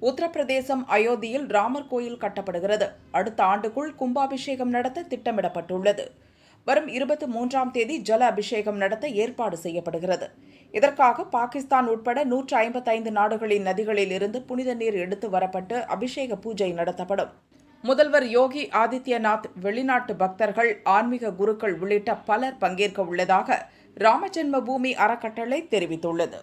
உத்தரப்பிரதேசம் அயோத்தியில் ராமர் கோயில் கட்டப்படுகிறது. அடுத்த ஆண்டுக்குள் கும்பாபிஷேகம் நடத்த திட்டமிடப்பட்டுள்ளது. வரும் இருபத்தி மூன்றாம் தேதி ஜல அபிஷேகம் நடத்த ஏற்பாடு செய்யப்படுகிறது. இதற்காக பாகிஸ்தான் உட்பட நூற்று ஐம்பத்தைந்து நாடுகளின் நதிகளில் இருந்து புனித நீர் எடுத்து வரப்பட்டு அபிஷேக பூஜை நடத்தப்படும். முதல்வர் யோகி ஆதித்யநாத் வெளிநாட்டு பக்தர்கள் ஆன்மீக குருக்கள் உள்ளிட்ட பலர் பங்கேற்க உள்ளதாக ராமஜென்ம பூமி அறக்கட்டளை தெரிவித்துள்ளது.